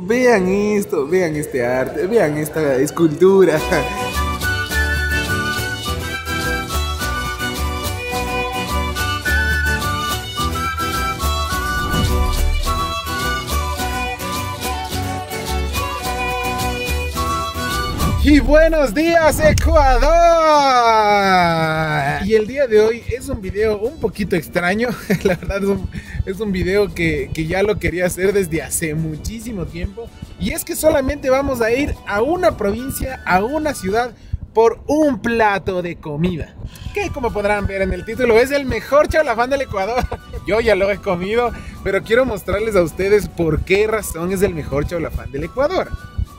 Vean esto, vean este arte, vean esta escultura. Y buenos días Ecuador. El día de hoy es un video un poquito extraño. La verdad es un, video que, que ya lo quería hacer desde hace muchísimo tiempo. Y es que solamente vamos a ir a una provincia, a una ciudad por un plato de comida. Que como podrán ver en el título es el mejor chaulafán del Ecuador. Yo ya lo he comido, pero quiero mostrarles a ustedes por qué razón es el mejor chaulafán del Ecuador.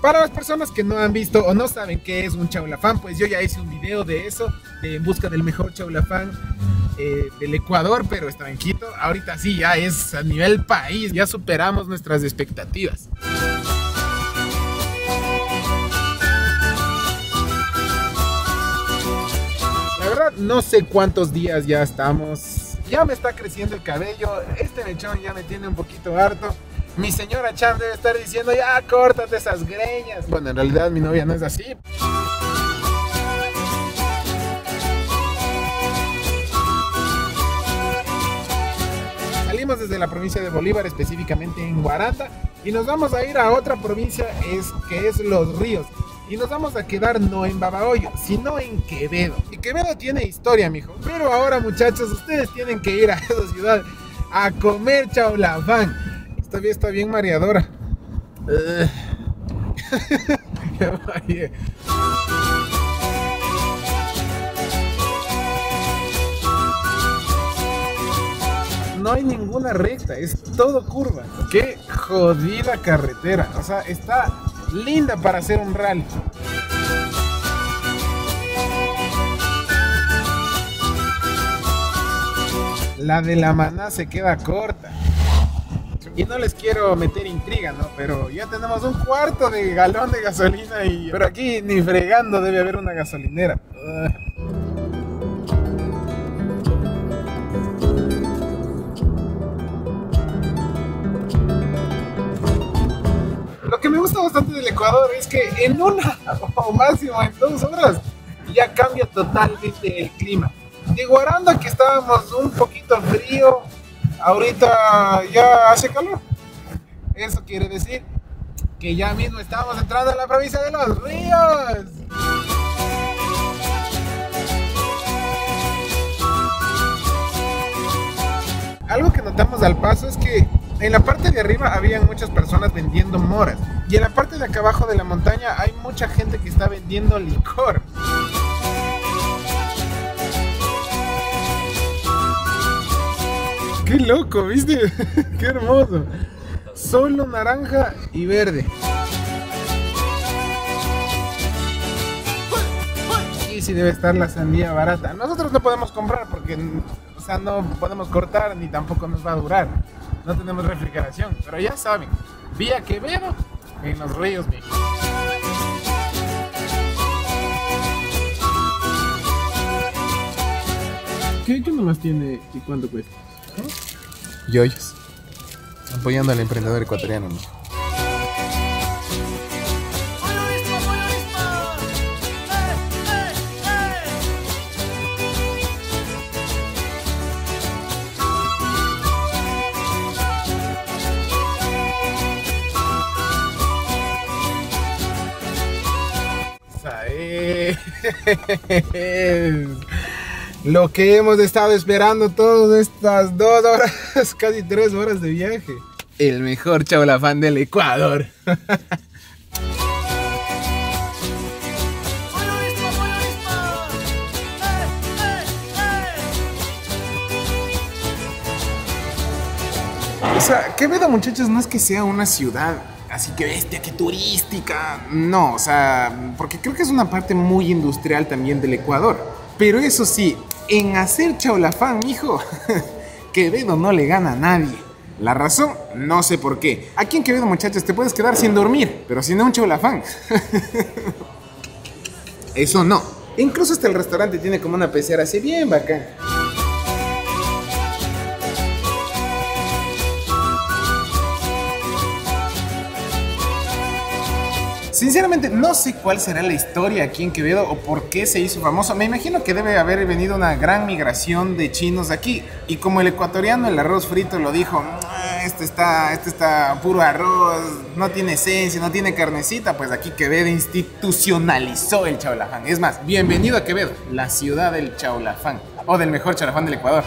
Para las personas que no han visto o no saben qué es un chaulafán, pues yo ya hice un video de eso, de en busca del mejor chaulafán eh, del Ecuador, pero está en Quito. Ahorita sí, ya es a nivel país, ya superamos nuestras expectativas. La verdad, no sé cuántos días ya estamos. Ya me está creciendo el cabello, este mechón ya me tiene un poquito harto. Mi señora Chan debe estar diciendo, ya córtate esas greñas. Bueno, en realidad mi novia no es así. Salimos desde la provincia de Bolívar, específicamente en Guarata, y nos vamos a ir a otra provincia es, que es Los Ríos. Y nos vamos a quedar no en Babahoyo, sino en Quevedo. Y Quevedo tiene historia, mijo. Pero ahora, muchachos, ustedes tienen que ir a esa ciudad a comer chaulafán. Esta está bien mareadora. mareé. No hay ninguna recta, es todo curva. Qué jodida carretera. O sea, está linda para hacer un rally. La de la maná se queda corta. Y no les quiero meter intriga, ¿no? Pero ya tenemos un cuarto de galón de gasolina y... Pero aquí ni fregando debe haber una gasolinera. Lo que me gusta bastante del Ecuador es que en una o máximo en dos horas ya cambia totalmente el clima. De Guaranda que estábamos un poquito frío, ahorita ya hace calor. Eso quiere decir que ya mismo estamos entrando a la provincia de los ríos. Algo que notamos al paso es que en la parte de arriba habían muchas personas vendiendo moras y en la parte de acá abajo de la montaña hay mucha gente que está vendiendo licor. Qué loco, ¿viste? Qué hermoso. Solo naranja y verde. Y sí debe estar la sandía barata. Nosotros no podemos comprar porque, o sea, no podemos cortar ni tampoco nos va a durar. No tenemos refrigeración. Pero ya saben, vía Quevedo en los ríos, mijo. ¿Qué, ¿Qué nomás tiene y cuánto cuesta? Yoyos. Apoyando al emprendedor ecuatoriano. ¿no? Lo que hemos estado esperando todas estas dos horas, casi tres horas de viaje. El mejor chaulafán del Ecuador. O sea, Quevedo, muchachos, no es que sea una ciudad así que bestia, que turística. No, o sea, porque creo que es una parte muy industrial también del Ecuador. Pero eso sí, en hacer chaulafán, mijo, Quevedo no le gana a nadie. La razón, no sé por qué. Aquí en Quevedo, muchachos, te puedes quedar sin dormir, pero sin un chaulafán. Eso no. Incluso hasta el restaurante tiene como una pecera así bien bacán. Sinceramente, no sé cuál será la historia aquí en Quevedo o por qué se hizo famoso. Me imagino que debe haber venido una gran migración de chinos aquí. Y como el ecuatoriano el arroz frito lo dijo, "Ah, este está, este está puro arroz, no tiene esencia, no tiene carnecita, pues aquí Quevedo institucionalizó el chaulafán. Es más, bienvenido a Quevedo, la ciudad del chaulafán, o del mejor chaulafán del Ecuador.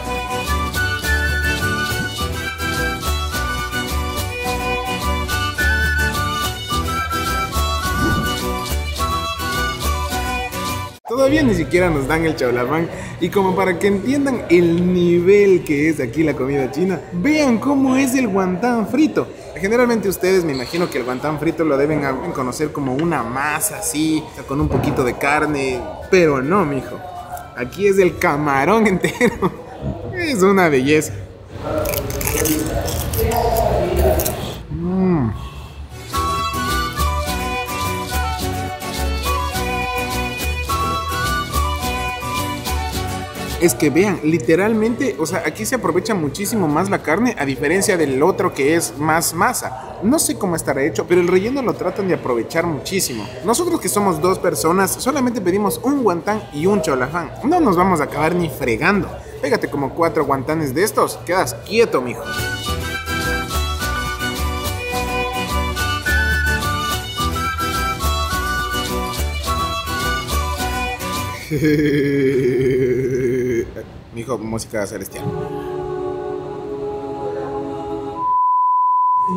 Todavía ni siquiera nos dan el chaulafán. Y como para que entiendan el nivel que es aquí la comida china, vean cómo es el guantán frito. Generalmente ustedes me imagino que el guantán frito lo deben conocer como una masa así, con un poquito de carne. Pero no, mijo. Aquí es el camarón entero. Es una belleza. Es que vean, literalmente, o sea, aquí se aprovecha muchísimo más la carne a diferencia del otro que es más masa. No sé cómo estará hecho, pero el relleno lo tratan de aprovechar muchísimo. Nosotros que somos dos personas, solamente pedimos un guantán y un cholafán. No nos vamos a acabar ni fregando. Pégate como cuatro guantanes de estos, quedas quieto, mijo. Mijo, música celestial.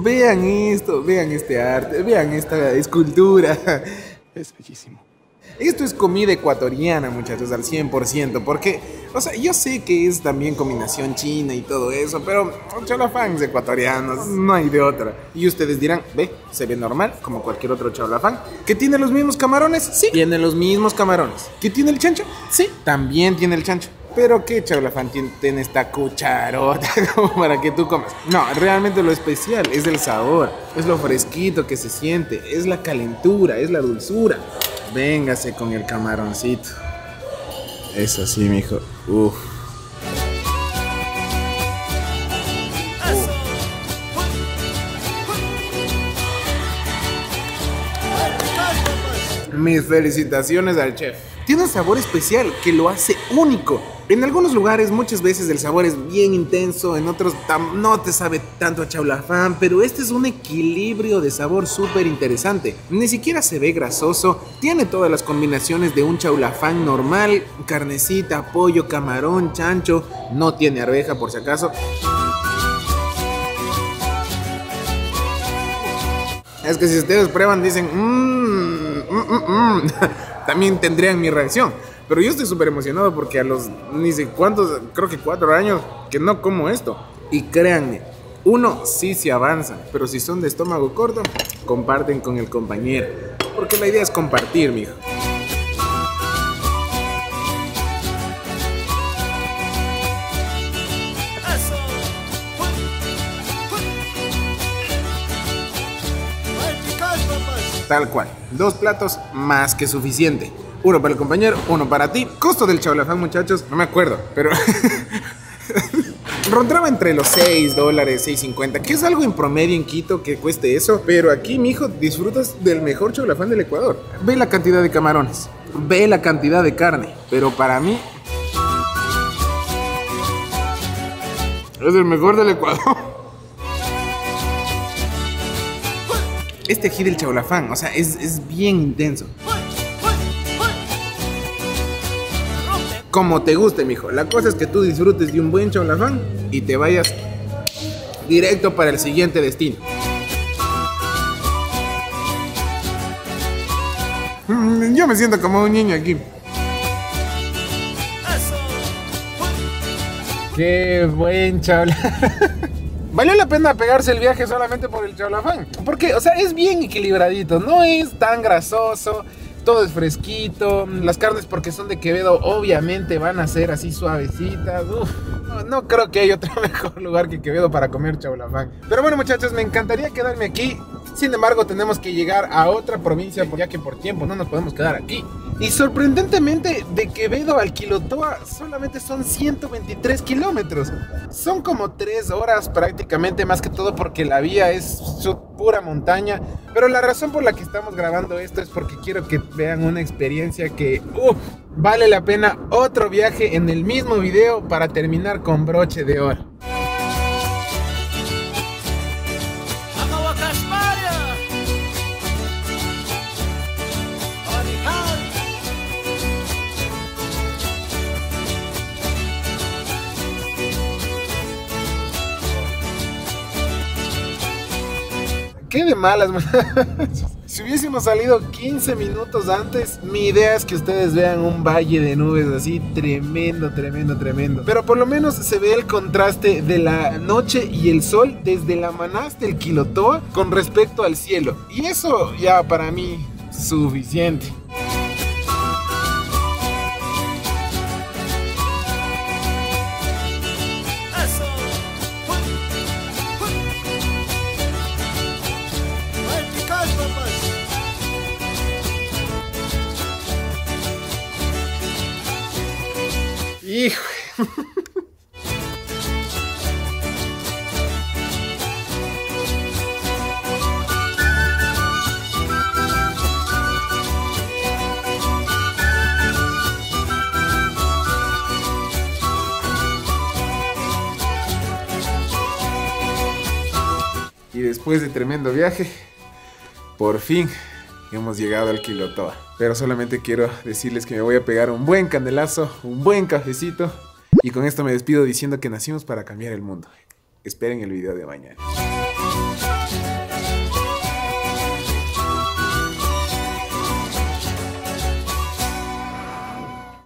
Vean esto, vean este arte, vean esta escultura. Es bellísimo. Esto es comida ecuatoriana, muchachos, al 100%, porque, o sea, yo sé que es también combinación china y todo eso, pero cholafans ecuatorianos, no hay de otra. Y ustedes dirán, ve, se ve normal, como cualquier otro cholafán. ¿Que tiene los mismos camarones? Sí, tiene los mismos camarones. ¿Que tiene el chancho? Sí, también tiene el chancho. Pero qué chaulafán tiene, tiene esta cucharota como para que tú comas. No, realmente lo especial es el sabor, es lo fresquito que se siente, es la calentura, es la dulzura. Véngase con el camaroncito. Eso sí, mijo. Uf. Mis felicitaciones al chef. Tiene un sabor especial que lo hace único. En algunos lugares muchas veces el sabor es bien intenso, en otros no te sabe tanto a chaulafán, pero este es un equilibrio de sabor súper interesante. Ni siquiera se ve grasoso, tiene todas las combinaciones de un chaulafán normal, carnecita, pollo, camarón, chancho, no tiene arveja por si acaso. Es que si ustedes prueban, dicen, mmm, mm, mm, mm", también tendrían mi reacción. Pero yo estoy súper emocionado porque a los ni sé cuántos, creo que cuatro años, que no como esto. Y créanme, uno sí se avanza, pero si son de estómago corto, comparten con el compañero. Porque la idea es compartir, mijo. Tal cual. Dos platos más que suficiente. Uno para el compañero, uno para ti. Costo del chaulafán, muchachos, no me acuerdo, pero... Rondaba entre los 6 dólares, 6.50, que es algo en promedio en Quito que cueste eso. Pero aquí, mijo, disfrutas del mejor chaulafán del Ecuador. Ve la cantidad de camarones, ve la cantidad de carne. Pero para mí... Es el mejor del Ecuador. Este ají del chaulafán, o sea, es, es bien intenso. Como te guste, mijo. La cosa es que tú disfrutes de un buen chaulafán y te vayas directo para el siguiente destino. Mm, Yo me siento como un niño aquí. Qué buen chaulafán. Valió la pena pegarse el viaje solamente por el chaulafán. Porque, o sea, es bien equilibradito. No es tan grasoso. Todo es fresquito. Las carnes, porque son de Quevedo, obviamente van a ser así suavecitas. Uf, no, no creo que haya otro mejor lugar que Quevedo para comer chaulafán. Pero bueno, muchachos, me encantaría quedarme aquí. Sin embargo, tenemos que llegar a otra provincia, ya que por tiempo no nos podemos quedar aquí. Y sorprendentemente, de Quevedo al Quilotoa solamente son 123 kilómetros. Son como 3 horas prácticamente, más que todo porque la vía es pura montaña. Pero la razón por la que estamos grabando esto es porque quiero que vean una experiencia que, vale la pena otro viaje en el mismo video para terminar con broche de oro. Qué de malas, Si hubiésemos salido 15 minutos antes, mi idea es que ustedes vean un valle de nubes así tremendo, tremendo, tremendo. Pero por lo menos se ve el contraste de la noche y el sol desde la manasta del Quilotoa con respecto al cielo. Y eso ya para mí suficiente. Y después de tremendo viaje, por fin hemos llegado al Quilotoa. Pero solamente quiero decirles que me voy a pegar un buen candelazo, un buen cafecito. Y con esto me despido diciendo que nacimos para cambiar el mundo. Esperen el video de mañana.